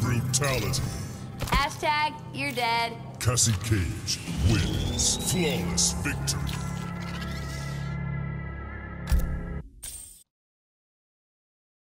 Brutality. Hashtag, you're dead. Cassie Cage wins. Flawless victory.